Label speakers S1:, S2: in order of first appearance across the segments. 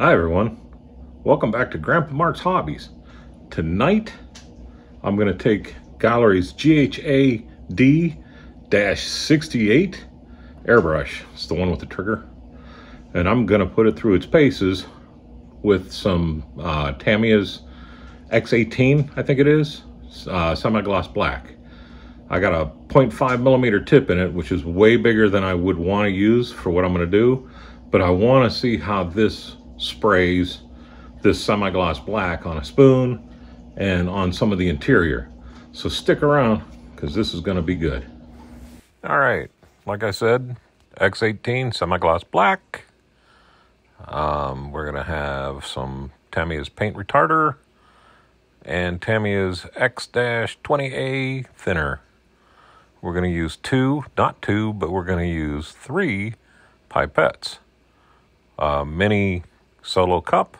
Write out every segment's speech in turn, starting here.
S1: Hi everyone, welcome back to Grandpa Mark's Hobbies. Tonight I'm going to take Gaahleri's GHAD-68 airbrush. It's the one with the trigger. And I'm going to put it through its paces with some uh, Tamiya's X18, I think it is, uh, semi-gloss black. I got a 0.5 millimeter tip in it, which is way bigger than I would want to use for what I'm going to do. But I want to see how this sprays this semi-gloss black on a spoon and on some of the interior. So stick around because this is going to be good. All right, like I said, X18 semi-gloss black. Um, we're going to have some Tamiya's paint retarder and Tamiya's X-20A thinner. We're going to use two, not two, but we're going to use three pipettes. A mini solo cup.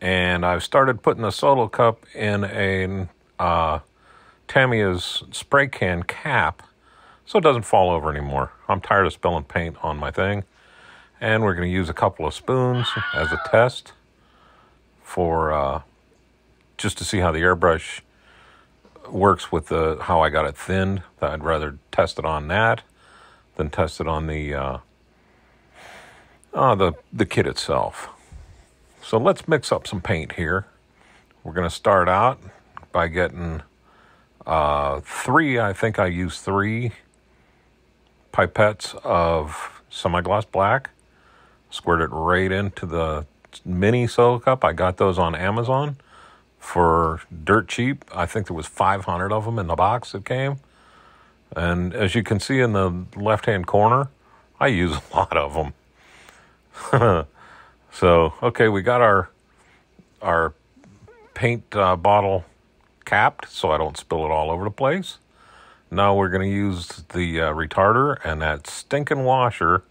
S1: And I've started putting the solo cup in a uh, Tamiya's spray can cap so it doesn't fall over anymore. I'm tired of spilling paint on my thing. And we're going to use a couple of spoons as a test for uh, just to see how the airbrush works with the how I got it thinned. I'd rather test it on that than test it on the uh, uh, the, the kit itself. So let's mix up some paint here. We're going to start out by getting uh, three, I think I used three pipettes of semi-gloss black. Squirt it right into the mini solo cup. I got those on Amazon for dirt cheap. I think there was 500 of them in the box that came. And as you can see in the left-hand corner, I use a lot of them. so, okay, we got our our paint uh, bottle capped so I don't spill it all over the place. Now we're going to use the uh, retarder, and that stinking washer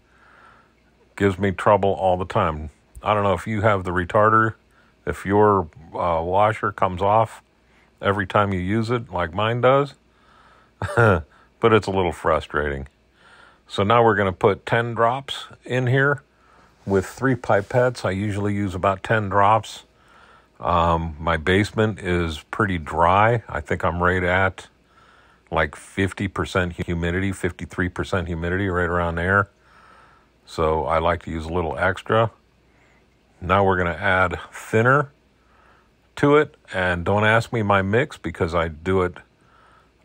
S1: gives me trouble all the time. I don't know if you have the retarder, if your uh, washer comes off every time you use it, like mine does, but it's a little frustrating. So now we're going to put 10 drops in here with three pipettes, I usually use about 10 drops. Um, my basement is pretty dry. I think I'm right at like 50% humidity, 53% humidity, right around there. So I like to use a little extra. Now we're going to add thinner to it. And don't ask me my mix because I do it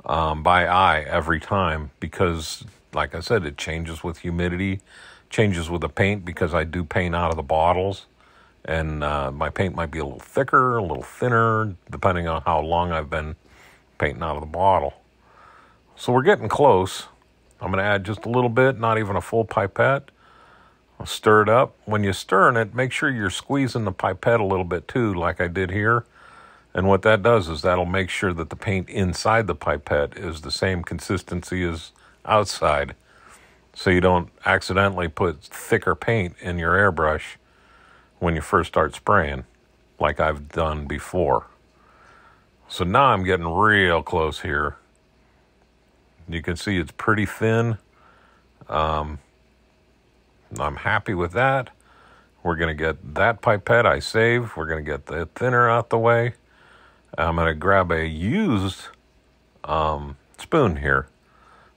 S1: um, by eye every time because, like I said, it changes with humidity changes with the paint because I do paint out of the bottles. And uh, my paint might be a little thicker, a little thinner, depending on how long I've been painting out of the bottle. So we're getting close. I'm going to add just a little bit, not even a full pipette. I'll stir it up. When you're stirring it, make sure you're squeezing the pipette a little bit too, like I did here. And what that does is that'll make sure that the paint inside the pipette is the same consistency as outside so you don't accidentally put thicker paint in your airbrush when you first start spraying, like I've done before. So now I'm getting real close here. You can see it's pretty thin. Um, I'm happy with that. We're going to get that pipette I saved. We're going to get the thinner out the way. I'm going to grab a used um, spoon here.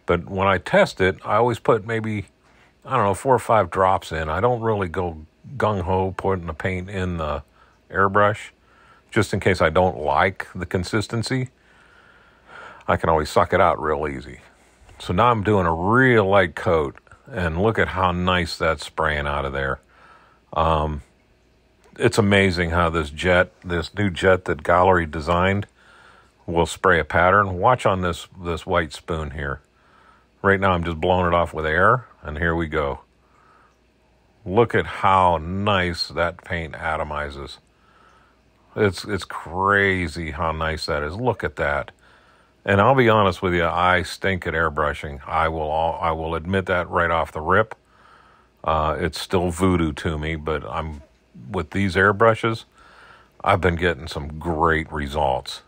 S1: But when I test it, I always put maybe, I don't know, four or five drops in. I don't really go gung ho putting the paint in the airbrush just in case I don't like the consistency. I can always suck it out real easy. So now I'm doing a real light coat, and look at how nice that's spraying out of there. Um, it's amazing how this jet, this new jet that Gaahleri designed, will spray a pattern. Watch on this this white spoon here. Right now I'm just blowing it off with air, and here we go. Look at how nice that paint atomizes. It's it's crazy how nice that is. Look at that. And I'll be honest with you, I stink at airbrushing. I will all, I will admit that right off the rip. Uh, it's still voodoo to me, but I'm with these airbrushes. I've been getting some great results.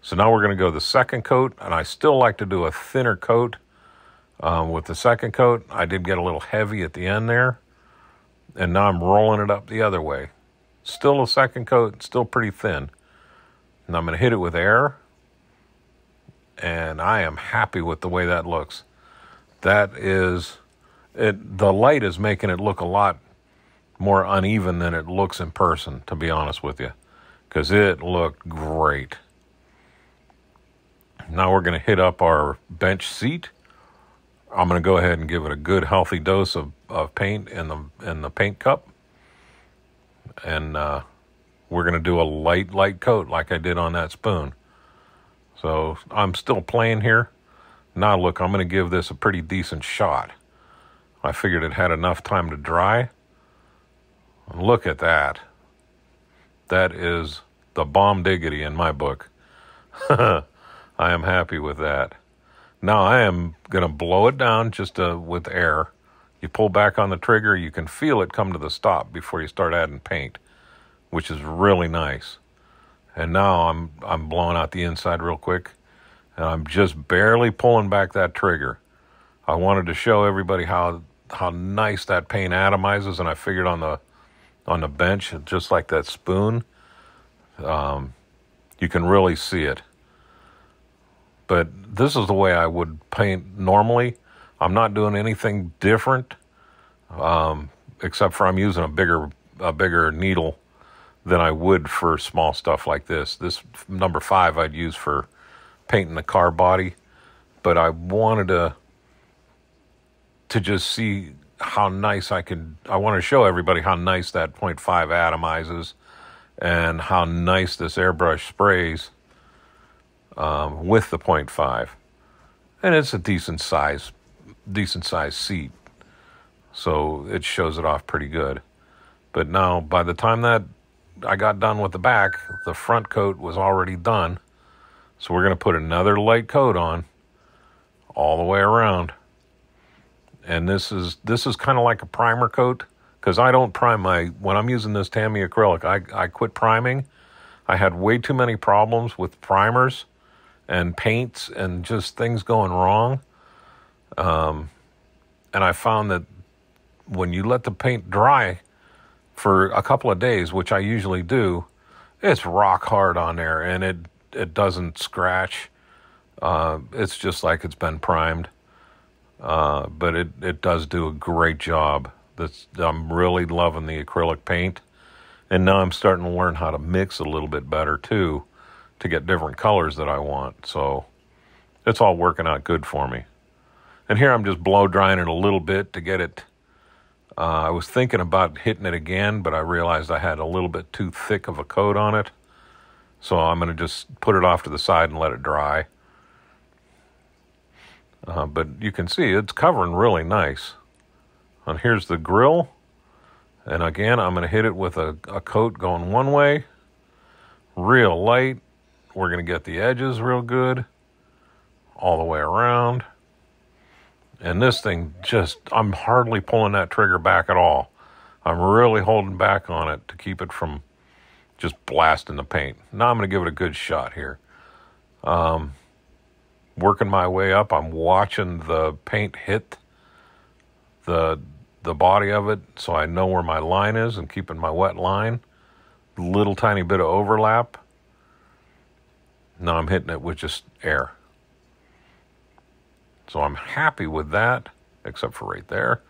S1: So now we're going to go the second coat, and I still like to do a thinner coat um, with the second coat, I did get a little heavy at the end there, And now I'm rolling it up the other way. Still a second coat, still pretty thin. And I'm going to hit it with air. And I am happy with the way that looks. That is it the light is making it look a lot more uneven than it looks in person, to be honest with you. Because it looked great. Now we're going to hit up our bench seat. I'm going to go ahead and give it a good healthy dose of, of paint in the in the paint cup. And uh, we're going to do a light, light coat like I did on that spoon. So I'm still playing here. Now look, I'm going to give this a pretty decent shot. I figured it had enough time to dry. Look at that. That is the bomb diggity in my book. I am happy with that. Now I am going to blow it down just uh, with air. You pull back on the trigger, you can feel it come to the stop before you start adding paint, which is really nice. And now I'm I'm blowing out the inside real quick, and I'm just barely pulling back that trigger. I wanted to show everybody how how nice that paint atomizes, and I figured on the on the bench, just like that spoon, um, you can really see it. But this is the way I would paint normally. I'm not doing anything different, um, except for I'm using a bigger a bigger needle than I would for small stuff like this. This number five I'd use for painting the car body, but I wanted to to just see how nice I could. I want to show everybody how nice that 0.5 atomizes and how nice this airbrush sprays um, with the 0.5. And it's a decent size, decent size seat. So it shows it off pretty good. But now, by the time that I got done with the back, the front coat was already done. So we're going to put another light coat on all the way around and this is this is kind of like a primer coat because I don't prime my when I'm using this Tamiya acrylic. I I quit priming. I had way too many problems with primers and paints and just things going wrong. Um, and I found that when you let the paint dry for a couple of days, which I usually do, it's rock hard on there and it it doesn't scratch. Uh, it's just like it's been primed. Uh, but it, it does do a great job. That's, I'm really loving the acrylic paint. And now I'm starting to learn how to mix a little bit better too to get different colors that I want. So it's all working out good for me. And here I'm just blow drying it a little bit to get it. Uh, I was thinking about hitting it again, but I realized I had a little bit too thick of a coat on it. So I'm going to just put it off to the side and let it dry. Uh, but you can see it's covering really nice. And here's the grill. And again, I'm going to hit it with a, a coat going one way, real light. We're going to get the edges real good all the way around. And this thing just, I'm hardly pulling that trigger back at all. I'm really holding back on it to keep it from just blasting the paint. Now I'm going to give it a good shot here. Um, working my way up. I'm watching the paint hit the the body of it so I know where my line is and keeping my wet line. Little tiny bit of overlap. Now I'm hitting it with just air. So I'm happy with that, except for right there.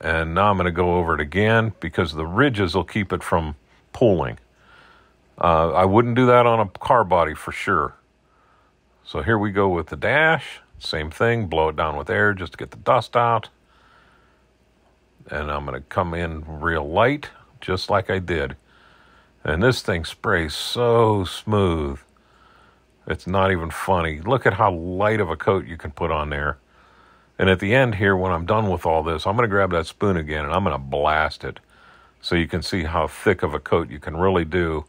S1: And now I'm going to go over it again because the ridges will keep it from pooling. Uh, I wouldn't do that on a car body for sure. So here we go with the dash. Same thing, blow it down with air just to get the dust out. And I'm going to come in real light, just like I did. And this thing sprays so smooth. It's not even funny. Look at how light of a coat you can put on there. And at the end here, when I'm done with all this, I'm going to grab that spoon again and I'm going to blast it so you can see how thick of a coat you can really do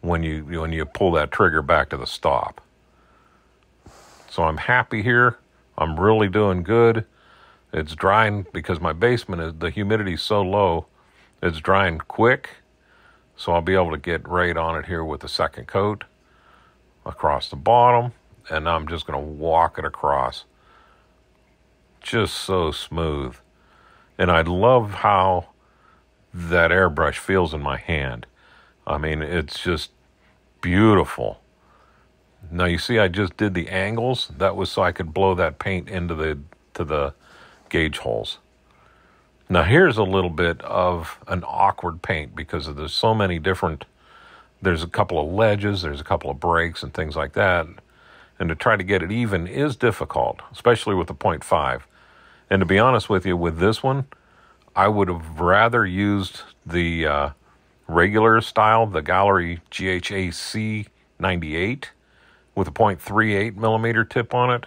S1: when you when you pull that trigger back to the stop. So I'm happy here. I'm really doing good. It's drying because my basement is the humidity's so low. It's drying quick. So I'll be able to get right on it here with the second coat across the bottom. And I'm just going to walk it across. Just so smooth. And I love how that airbrush feels in my hand. I mean, it's just beautiful. Now you see I just did the angles. That was so I could blow that paint into the to the gauge holes. Now here's a little bit of an awkward paint because there's so many different there's a couple of ledges, there's a couple of breaks and things like that. And to try to get it even is difficult, especially with the 0.5. And to be honest with you, with this one, I would have rather used the uh, regular style, the Gaahleri GHAC 98 with a 0.38 millimeter tip on it.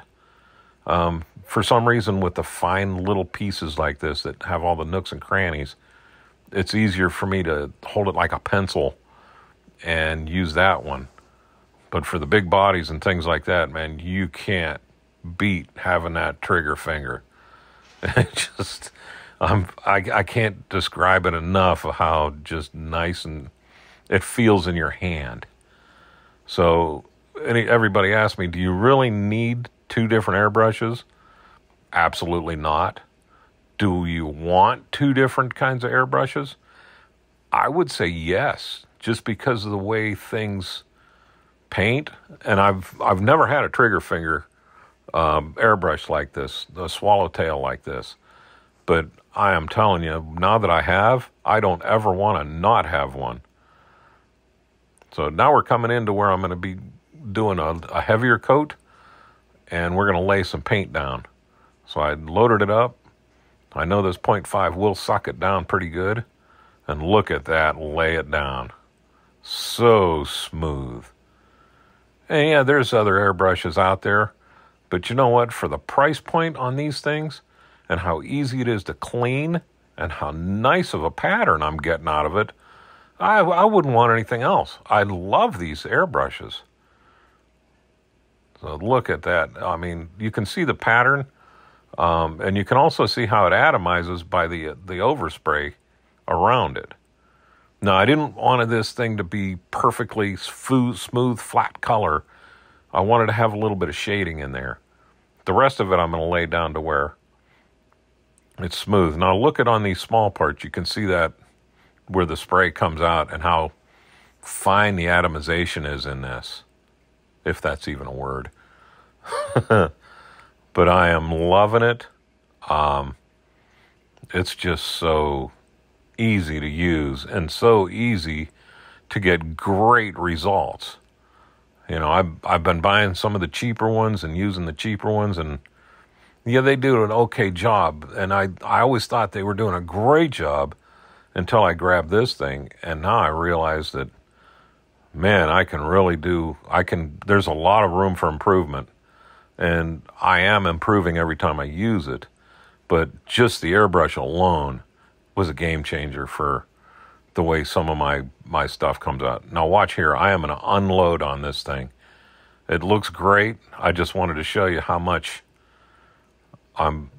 S1: Um, for some reason, with the fine little pieces like this that have all the nooks and crannies, it's easier for me to hold it like a pencil and use that one. But for the big bodies and things like that, man, you can't beat having that trigger finger. It just, I'm, I, I can't describe it enough of how just nice and it feels in your hand. So, any, everybody asks me, do you really need two different airbrushes? Absolutely not. Do you want two different kinds of airbrushes? I would say yes, just because of the way things paint. And I've I've never had a trigger finger um, airbrush like this, a swallowtail like this. But I am telling you, now that I have, I don't ever want to not have one. So now we're coming into where I'm going to be doing a, a heavier coat, and we're going to lay some paint down. So I loaded it up. I know this 0.5 will suck it down pretty good. And look at that, lay it down. So smooth. And yeah, there's other airbrushes out there. But you know what? For the price point on these things and how easy it is to clean and how nice of a pattern I'm getting out of it, I, I wouldn't want anything else. I love these airbrushes. So look at that. I mean, you can see the pattern, um, and you can also see how it atomizes by the the overspray around it. Now, I didn't want this thing to be perfectly smooth, flat color. I wanted to have a little bit of shading in there. The rest of it I'm going to lay down to where it's smooth. Now, look at on these small parts. You can see that where the spray comes out and how fine the atomization is in this, if that's even a word. but I am loving it. Um, it's just so easy to use and so easy to get great results. You know, I've I've been buying some of the cheaper ones and using the cheaper ones, and yeah, they do an okay job. And I I always thought they were doing a great job until I grabbed this thing, and now I realize that man, I can really do. I can. There's a lot of room for improvement, and I am improving every time I use it. But just the airbrush alone was a game changer for the way some of my my stuff comes out. Now watch here. I am going to unload on this thing. It looks great. I just wanted to show you how much I'm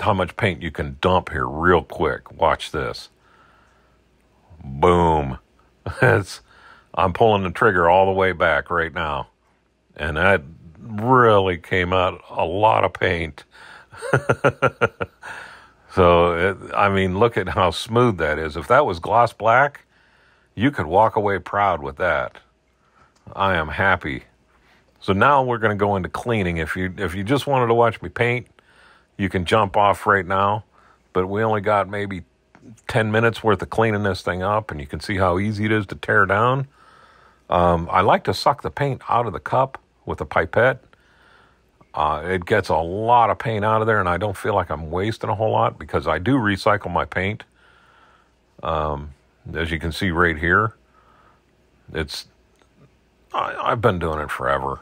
S1: how much paint you can dump here real quick. Watch this. Boom. it's I'm pulling the trigger all the way back right now. And that really came out a lot of paint. So, it, I mean, look at how smooth that is. If that was gloss black, you could walk away proud with that. I am happy. So now we're going to go into cleaning. If you if you just wanted to watch me paint, you can jump off right now. But we only got maybe 10 minutes worth of cleaning this thing up, and you can see how easy it is to tear down. Um, I like to suck the paint out of the cup with a pipette uh, it gets a lot of paint out of there, and I don't feel like I'm wasting a whole lot because I do recycle my paint. Um, as you can see right here, it's I, I've been doing it forever.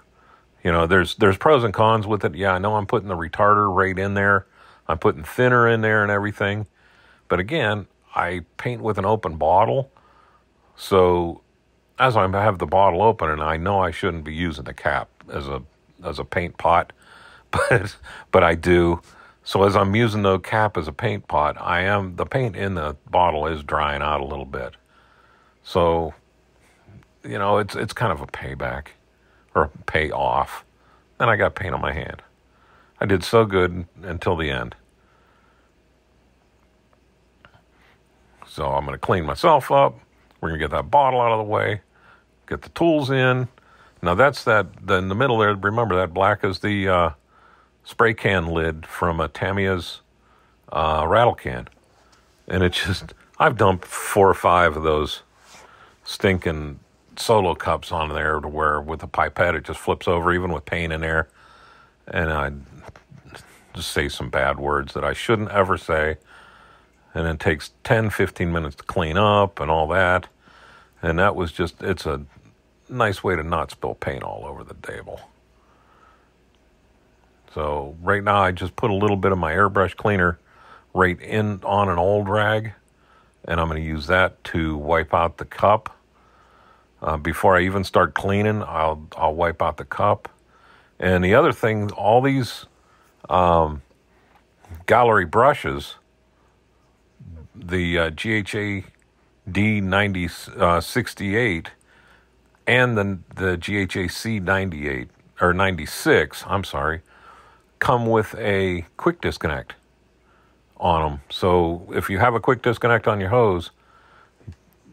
S1: You know, there's there's pros and cons with it. Yeah, I know I'm putting the retarder right in there. I'm putting thinner in there and everything. But again, I paint with an open bottle. So as I have the bottle open and I know I shouldn't be using the cap as a as a paint pot, but but I do. So as I'm using the cap as a paint pot, I am the paint in the bottle is drying out a little bit. So you know, it's it's kind of a payback or a pay off. And I got paint on my hand. I did so good until the end. So I'm going to clean myself up. We're going to get that bottle out of the way, get the tools in. Now that's that, the, in the middle there, remember that black is the uh, spray can lid from a Tamiya's uh, rattle can. And it just, I've dumped four or five of those stinking solo cups on there to where with a pipette it just flips over even with paint in there. And I just say some bad words that I shouldn't ever say. And it takes 10, 15 minutes to clean up and all that. And that was just, it's a nice way to not spill paint all over the table. So right now I just put a little bit of my airbrush cleaner right in on an old rag and I'm going to use that to wipe out the cup. Uh, before I even start cleaning, I'll I'll wipe out the cup. And the other thing, all these um, Gaahleri brushes, the uh, GHA D9068 uh, and the the GHA C98 or 96, I'm sorry, come with a quick disconnect on them. So if you have a quick disconnect on your hose,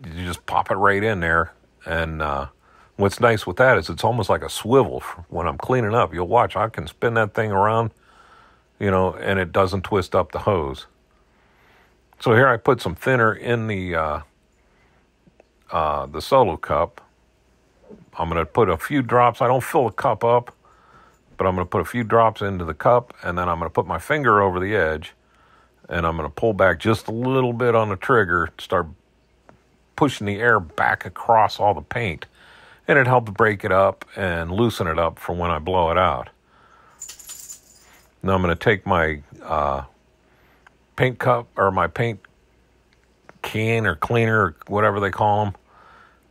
S1: you just pop it right in there. And uh, what's nice with that is it's almost like a swivel. When I'm cleaning up, you'll watch, I can spin that thing around, you know, and it doesn't twist up the hose. So here I put some thinner in the uh, uh, the solo cup. I'm going to put a few drops. I don't fill the cup up, but I'm going to put a few drops into the cup, and then I'm going to put my finger over the edge and I'm going to pull back just a little bit on the trigger, start pushing the air back across all the paint, and it helps break it up and loosen it up for when I blow it out. Now I'm going to take my uh, paint cup or my paint can or cleaner or whatever they call them,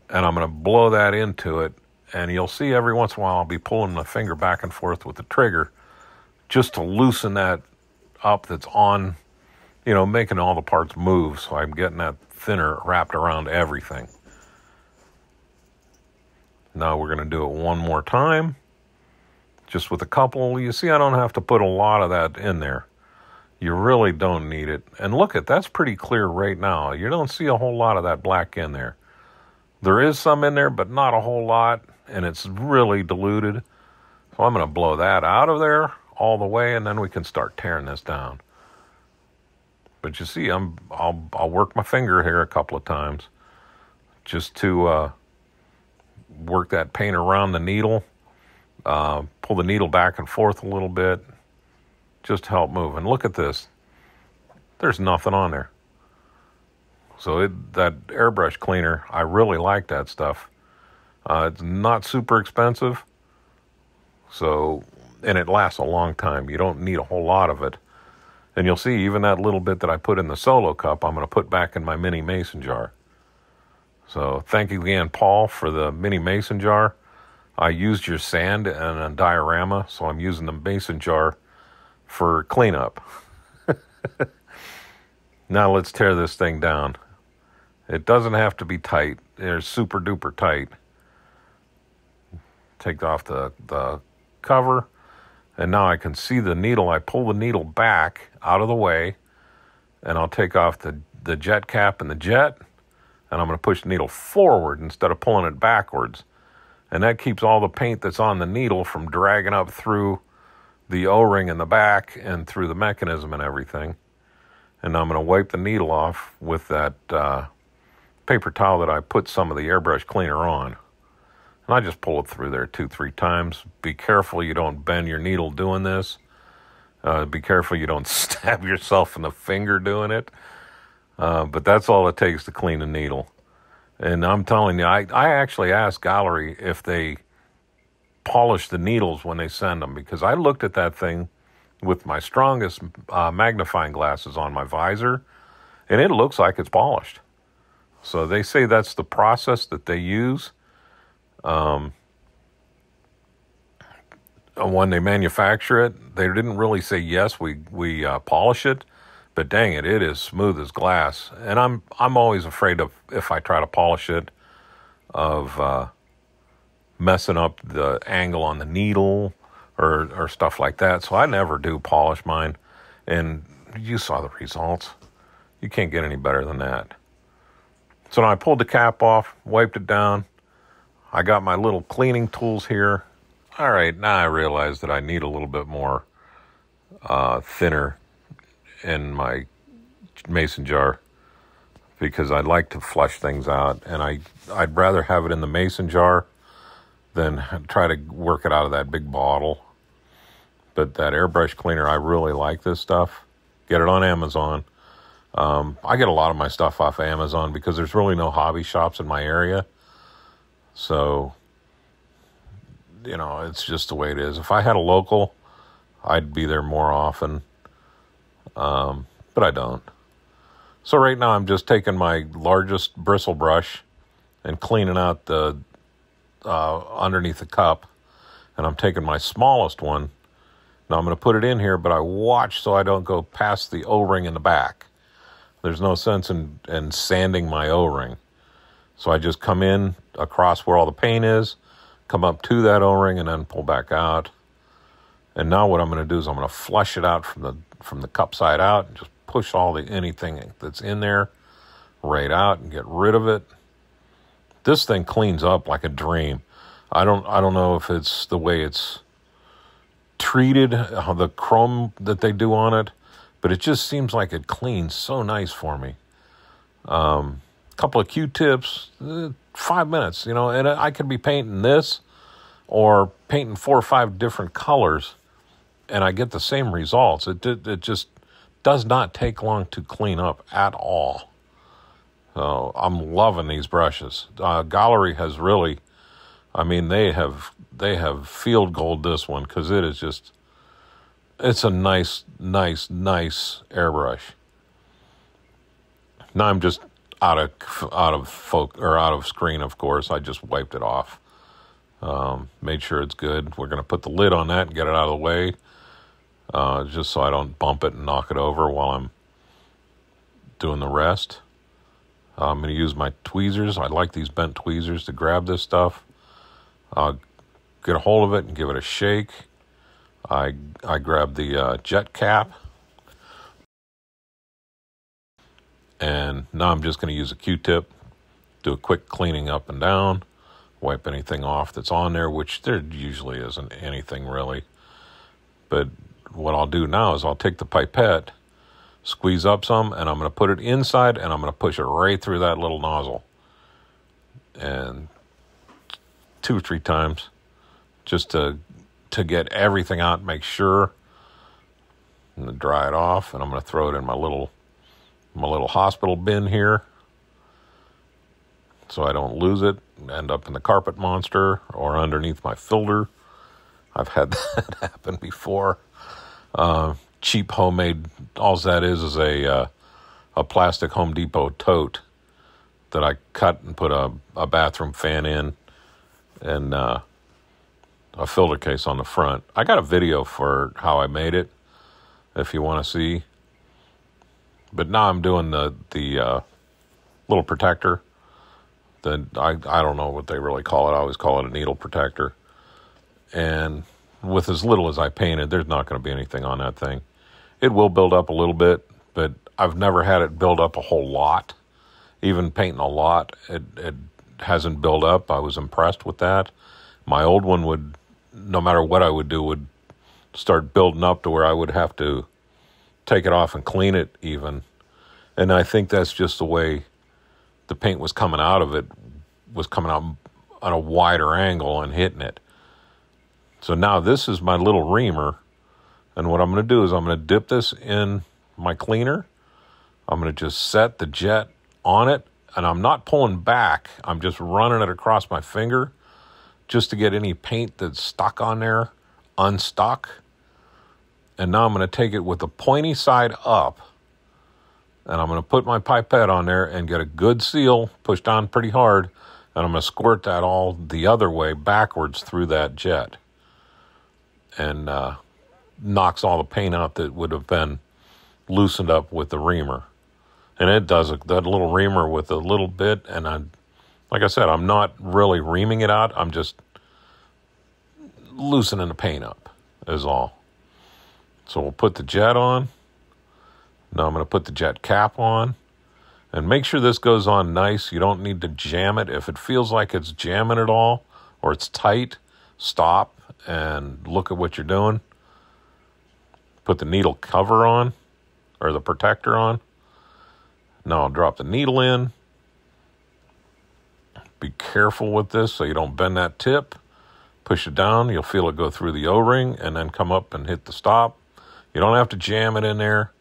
S1: and I'm going to blow that into it. And you'll see every once in a while I'll be pulling my finger back and forth with the trigger just to loosen that up that's on you know, making all the parts move so I'm getting that thinner wrapped around everything. Now we're going to do it one more time, just with a couple. You see, I don't have to put a lot of that in there. You really don't need it. And look at that's pretty clear right now. You don't see a whole lot of that black in there. There is some in there, but not a whole lot, and it's really diluted. So I'm going to blow that out of there all the way, and then we can start tearing this down. But you see, I'm I'll I'll work my finger here a couple of times just to uh, work that paint around the needle, uh, pull the needle back and forth a little bit, just to help move. And look at this. There's nothing on there. So it, that airbrush cleaner, I really like that stuff. Uh, it's not super expensive. So, and it lasts a long time. You don't need a whole lot of it. And you'll see even that little bit that I put in the solo cup, I'm going to put back in my mini mason jar. So thank you again, Paul, for the mini mason jar. I used your sand and a diorama, so I'm using the mason jar for cleanup. now let's tear this thing down. It doesn't have to be tight. It's super duper tight. Take off the, the cover and now I can see the needle. I pull the needle back out of the way, and I'll take off the, the jet cap and the jet, and I'm going to push the needle forward instead of pulling it backwards. And that keeps all the paint that's on the needle from dragging up through the O ring in the back and through the mechanism and everything. And I'm going to wipe the needle off with that uh, paper towel that I put some of the airbrush cleaner on. And I just pull it through there two, three times. Be careful you don't bend your needle doing this. Uh, be careful you don't stab yourself in the finger doing it. Uh, but that's all it takes to clean a needle. And I'm telling you, I, I actually asked Gaahleri if they polish the needles when they send them because I looked at that thing with my strongest uh, magnifying glasses on my visor and it looks like it's polished. So they say that's the process that they use. Um, when they manufacture it, they didn't really say yes. We we uh, polish it, but dang it, it is smooth as glass. And I'm I'm always afraid of if I try to polish it, of uh, messing up the angle on the needle or or stuff like that. So I never do polish mine. And you saw the results. You can't get any better than that. So now I pulled the cap off, wiped it down. I got my little cleaning tools here. All right, now I realize that I need a little bit more uh, thinner in my mason jar because I like to flush things out, and I I'd rather have it in the mason jar than try to work it out of that big bottle. But that airbrush cleaner, I really like this stuff. Get it on Amazon. Um, I get a lot of my stuff off Amazon because there's really no hobby shops in my area. So, you know, it's just the way it is. If I had a local, I'd be there more often. Um, but I don't. So right now I'm just taking my largest bristle brush and cleaning out the uh, underneath the cup, and I'm taking my smallest one. Now I'm going to put it in here, but I watch so I don't go past the O-ring in the back. There's no sense in, in sanding my O-ring. So I just come in across where all the paint is, come up to that O-ring, and then pull back out. And now what I'm going to do is I'm going to flush it out from the from the cup side out and just push all the anything that's in there right out and get rid of it. This thing cleans up like a dream. I don't I don't know if it's the way it's treated, uh, the chrome that they do on it, but it just seems like it cleans so nice for me. Um, couple of Q-tips, uh, five minutes, you know, and I could be painting this or painting four or five different colors, and I get the same results. It it just does not take long to clean up at all. So I'm loving these brushes. Uh, Gaahleri has really, I mean, they have they have field gold this one because it is just, it's a nice, nice, nice airbrush. Now I'm just out of out of folk or out of screen. Of course, I just wiped it off. Um, made sure it's good. We're going to put the lid on that and get it out of the way uh, just so I don't bump it and knock it over while I'm doing the rest. Uh, I'm going to use my tweezers. I like these bent tweezers to grab this stuff. I'll get a hold of it and give it a shake. I, I grab the uh, jet cap. And now I'm just going to use a Q-tip, do a quick cleaning up and down, wipe anything off that's on there, which there usually isn't anything really. But what I'll do now is I'll take the pipette, squeeze up some, and I'm going to put it inside and I'm going to push it right through that little nozzle. And two or three times just to to get everything out, make sure and dry it off and I'm going to throw it in my little my little hospital bin here so I don't lose it, end up in the carpet monster or underneath my filter. I've had that happen before uh, cheap homemade. All that is is a uh, a plastic Home Depot tote that I cut and put a, a bathroom fan in and uh, a filter case on the front. I got a video for how I made it if you want to see. But now I'm doing the the uh, little protector. The I I don't know what they really call it. I always call it a needle protector. And with as little as I painted, there's not going to be anything on that thing. It will build up a little bit, but I've never had it build up a whole lot. Even painting a lot, it, it hasn't built up. I was impressed with that. My old one would, no matter what I would do, would start building up to where I would have to take it off and clean it even. And I think that's just the way the paint was coming out of it, was coming out on a wider angle and hitting it. So now this is my little reamer. And what I'm going to do is I'm going to dip this in my cleaner. I'm going to just set the jet on it. And I'm not pulling back. I'm just running it across my finger just to get any paint that's stuck on there unstuck. And now I'm going to take it with the pointy side up. And I'm going to put my pipette on there and get a good seal pushed on pretty hard. And I'm going to squirt that all the other way backwards through that jet and uh, knocks all the paint out that would have been loosened up with the reamer. And it does a, that little reamer with a little bit. And I, like I said, I'm not really reaming it out. I'm just loosening the paint up, is all. So we'll put the jet on. Now I'm going to put the jet cap on. And make sure this goes on nice. You don't need to jam it. If it feels like it's jamming at all or it's tight, stop and look at what you're doing. Put the needle cover on or the protector on. Now I'll drop the needle in. Be careful with this so you don't bend that tip. Push it down, you'll feel it go through the O ring and then come up and hit the stop. You don't have to jam it in there.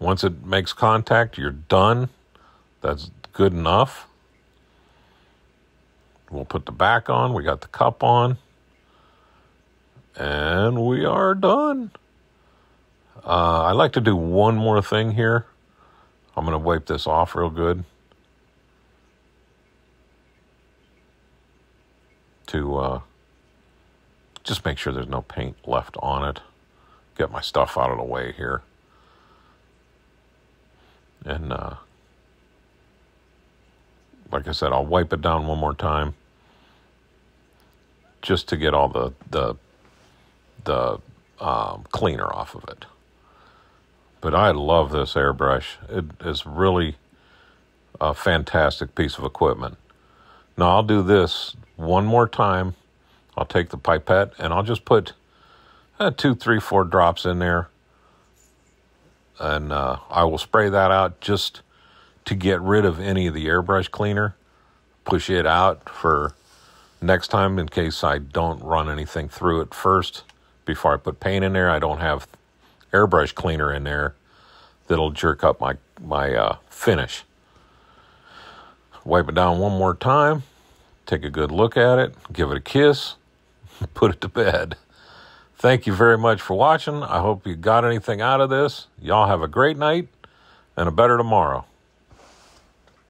S1: Once it makes contact, you're done. That's good enough. We'll put the back on. We got the cup on. And we are done. Uh, I like to do one more thing here. I'm going to wipe this off real good. To uh, just make sure there's no paint left on it. Get my stuff out of the way here. And uh, like I said, I'll wipe it down one more time just to get all the the the um, cleaner off of it. But I love this airbrush. It is really a fantastic piece of equipment. Now I'll do this one more time I'll take the pipette and I'll just put uh, two, three, four drops in there. And uh, I will spray that out just to get rid of any of the airbrush cleaner. Push it out for next time in case I don't run anything through it first before I put paint in there. I don't have airbrush cleaner in there that'll jerk up my, my uh, finish. Wipe it down one more time. Take a good look at it. Give it a kiss. put it to bed. Thank you very much for watching. I hope you got anything out of this. Y'all have a great night and a better tomorrow.